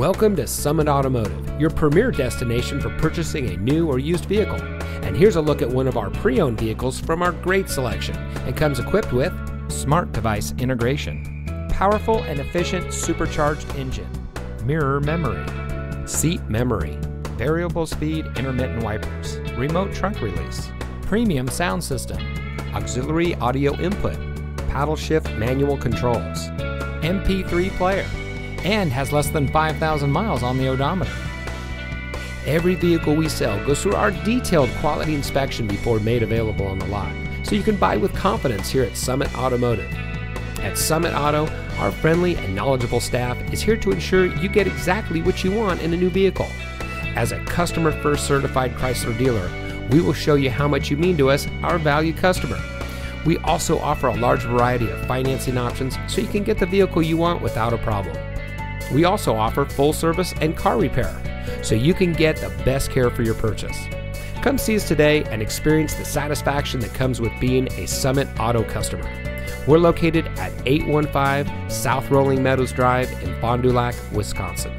Welcome to Summit Automotive, your premier destination for purchasing a new or used vehicle. And here's a look at one of our pre owned vehicles from our great selection. It comes equipped with smart device integration, powerful and efficient supercharged engine, mirror memory, seat memory, variable speed intermittent wipers, remote trunk release, premium sound system, auxiliary audio input, paddle shift manual controls, MP3 player and has less than 5,000 miles on the odometer. Every vehicle we sell goes through our detailed quality inspection before made available on the lot, so you can buy with confidence here at Summit Automotive. At Summit Auto, our friendly and knowledgeable staff is here to ensure you get exactly what you want in a new vehicle. As a customer first certified Chrysler dealer, we will show you how much you mean to us, our valued customer. We also offer a large variety of financing options so you can get the vehicle you want without a problem. We also offer full service and car repair, so you can get the best care for your purchase. Come see us today and experience the satisfaction that comes with being a Summit Auto customer. We're located at 815 South Rolling Meadows Drive in Fond du Lac, Wisconsin.